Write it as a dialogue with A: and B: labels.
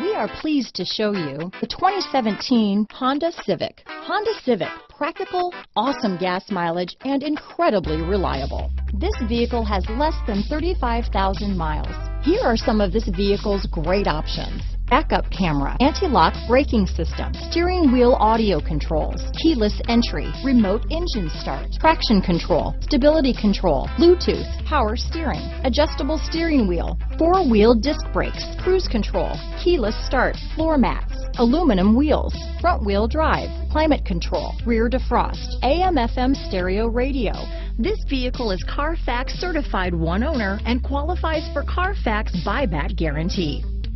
A: We are pleased to show you the 2017 Honda Civic. Honda Civic, practical, awesome gas mileage, and incredibly reliable. This vehicle has less than 35,000 miles. Here are some of this vehicle's great options backup camera, anti-lock braking system, steering wheel audio controls, keyless entry, remote engine start, traction control, stability control, Bluetooth, power steering, adjustable steering wheel, four-wheel disc brakes, cruise control, keyless start, floor mats, aluminum wheels, front wheel drive, climate control, rear defrost, AM FM stereo radio. This vehicle is Carfax certified one owner and qualifies for Carfax buyback guarantee.